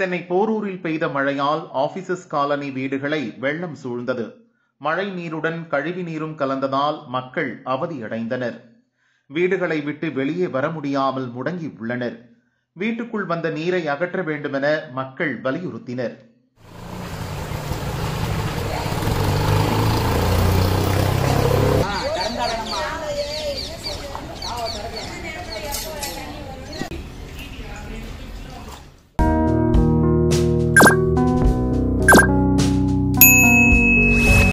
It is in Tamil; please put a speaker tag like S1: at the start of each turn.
S1: சென்னை போரூரில் பெய்த மழையால் ஆபீசஸ் காலனி வீடுகளை வெள்ளம் சூழ்ந்தது. மழை நீருடன் கழிவு நீரும் கலந்ததால் மக்கள் அவதியடைந்தனர். வீடுகளை விட்டு வெளியே வர முடியாமல் முடங்கி உள்ளனர். வீட்டுக்குள் வந்த நீரை அகற்ற வேண்டுமென மக்கள் வலியுறுத்தினர்.